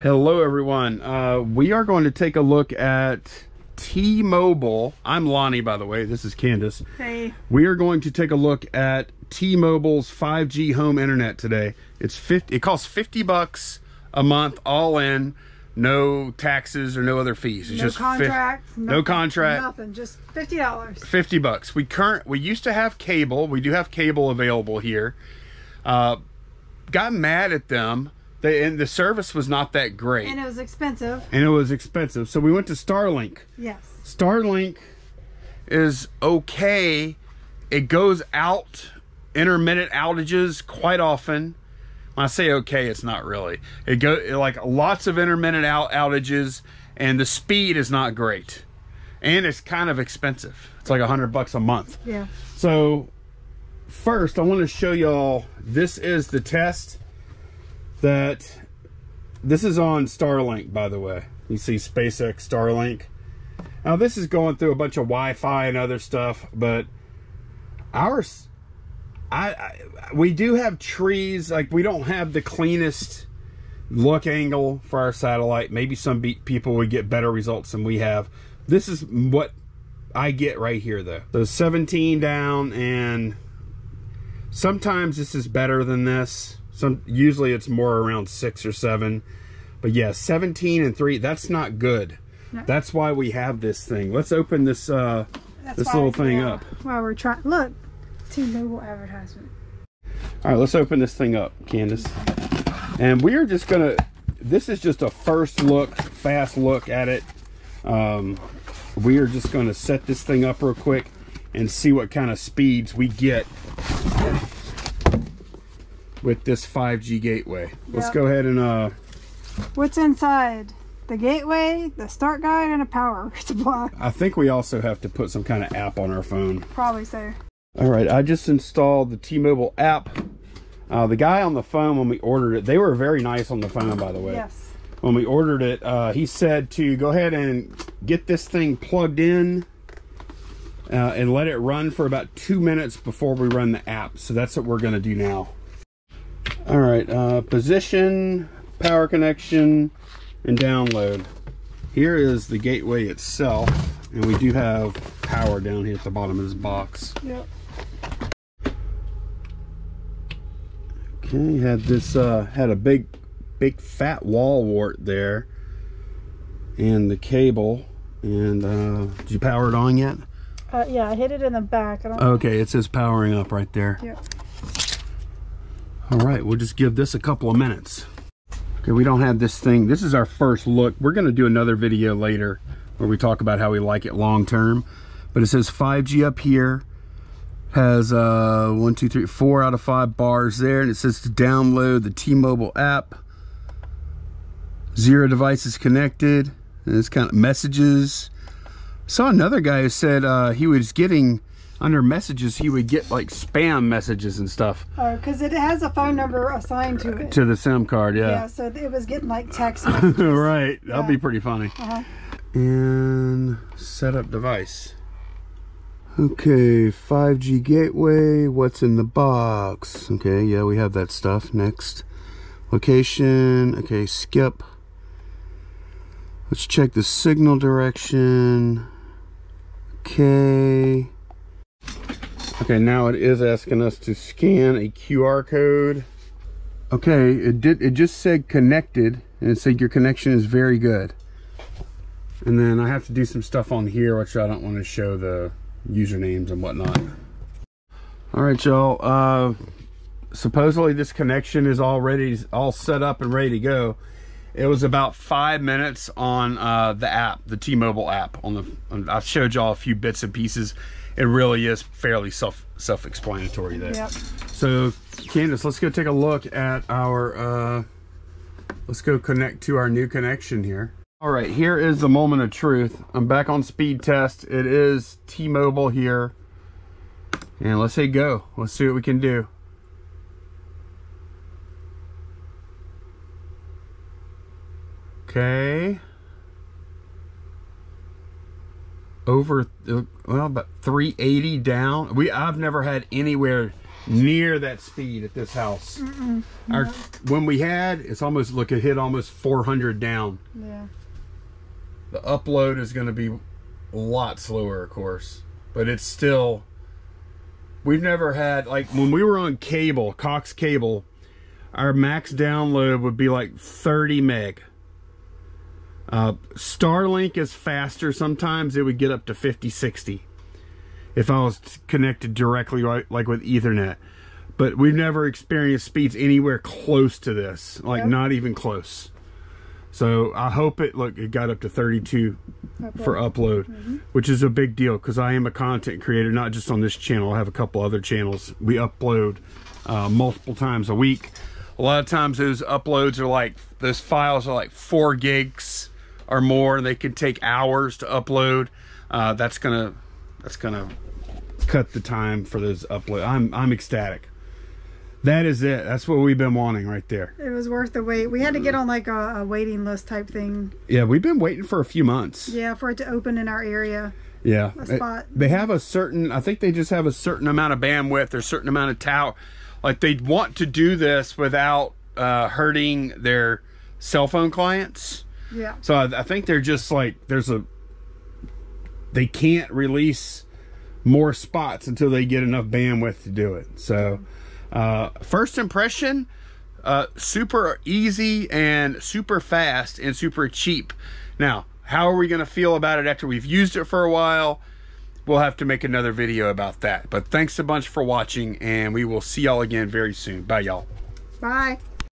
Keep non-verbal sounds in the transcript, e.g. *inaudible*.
Hello everyone. Uh, we are going to take a look at T-Mobile. I'm Lonnie, by the way. This is Candace. Hey. We are going to take a look at T-Mobile's 5G home internet today. It's 50. It costs 50 bucks a month, all in, no taxes or no other fees. It's no just contract. no nothing, contract. Nothing. Just fifty dollars. 50 bucks. We current. We used to have cable. We do have cable available here. Uh, got mad at them they, and the service was not that great. And it was expensive. And it was expensive. So we went to Starlink. Yes. Starlink is okay. It goes out intermittent outages quite often. When I say okay, it's not really. It go like lots of intermittent out outages and the speed is not great. And it's kind of expensive. It's like a hundred bucks a month. Yeah. So first I want to show y'all this is the test that this is on Starlink by the way. You see SpaceX Starlink. Now this is going through a bunch of Wi-Fi and other stuff, but ours I, I we do have trees like we don't have the cleanest look angle for our satellite. Maybe some people would get better results than we have. This is what I get right here though. So 17 down and sometimes this is better than this. Some usually it's more around 6 or 7. But yeah, 17 and 3, that's not good. No. That's why we have this thing. Let's open this uh That's this little thing up. While we're trying, look, T-Mobile advertisement. All right, let's open this thing up, Candace. And we are just gonna, this is just a first look, fast look at it. Um, we are just gonna set this thing up real quick and see what kind of speeds we get with this 5G gateway. Let's Yep. go ahead and, uh, What's inside? The gateway, the start guide, and a power *laughs* supply. I think we also have to put some kind of app on our phone. Probably so. All right, I just installed the T-Mobile app. Uh, the guy on the phone when we ordered it, they were very nice on the phone, by the way. Yes. When we ordered it, uh, he said to go ahead and get this thing plugged in uh, and let it run for about two minutes before we run the app. So that's what we're going to do now. All right, uh, position, power connection, and download. Here is the gateway itself, and we do have power down here at the bottom of this box. Yep. Okay, had this uh had a big big fat wall wart there and the cable and uh did you power it on yet? Uh, yeah, I hit it in the back. I don't. Okay, it says powering up right there. Yep. All right, we'll just give this a couple of minutes. Okay, we don't have this thing. This is our first look. We're going to do another video later where we talk about how we like it long term. But it says 5G up here. Has uh, one, two, three, four out of five bars there. And it says to download the T-Mobile app. Zero devices connected. And it's kind of messages. Saw another guy who said uh, he was getting under messages he would get like spam messages and stuff. Oh, because it has a phone number assigned to it. to the sim card yeah. yeah, so it was getting like text *laughs* messages. right that'll be pretty funny. Uh-huh. and setup device. Okay 5g gateway what's in the box? Okay yeah we have that stuff. Next. Location. Okay skip. Let's check the signal direction. Okay okay now it is asking us to scan a qr code okay it did it just said connected and it said your connection is very good and then I have to do some stuff on here, which I don't want to show the usernames and whatnot. All right, y'all. Uh, supposedly this connection is already all set up and ready to go. It was about five minutes on uh, the app, the T-Mobile app. On the, I showed y'all a few bits and pieces. It really is fairly self self-explanatory there. Yep. So, Candace, let's go take a look at our. Uh, let's go connect to our new connection here. All right, here is the moment of truth. I'm back on speed test. It is T-Mobile here. And let's say go. Let's see what we can do. Okay. Over, uh, well, about 380 down. We I've never had anywhere near that speed at this house. Our when we had, it's almost look it hit almost 400 down. Yeah. The upload is going to be a lot slower, of course, but it's still. We've never had like when we were on cable, Cox cable, our max download would be like 30 meg. Uh, Starlink is faster. Sometimes it would get up to 50, 60 if I was connected directly, right, like with Ethernet. But we've never experienced speeds anywhere close to this, like Yep. not even close. So I hope it look it got up to 32 for upload, which is a big deal because I am a content creator, not just on this channel. I have a couple other channels. We upload uh, multiple times a week. A lot of times those uploads are like those files are like four gigs or more, and they can take hours to upload. Uh, that's gonna that's gonna cut the time for those upload. I'm I'm ecstatic. That is it. That's what we've been wanting right there. It was worth the wait. We had to get on like a, a waiting list type thing. Yeah, we've been waiting for a few months. Yeah, for it to open in our area. Yeah. a spot. They have a certain, I think they just have a certain amount of bandwidth or certain amount of tower. Like they want to do this without uh, hurting their cell phone clients. Yeah. So I, I think they're just like, there's a, they can't release more spots until they get enough bandwidth to do it. So, uh, first impression, uh, super easy and super fast and super cheap. Now, how are we going to feel about it after we've used it for a while? We'll have to make another video about that. But thanks a bunch for watching, and we will see y'all again very soon. Bye, y'all. Bye.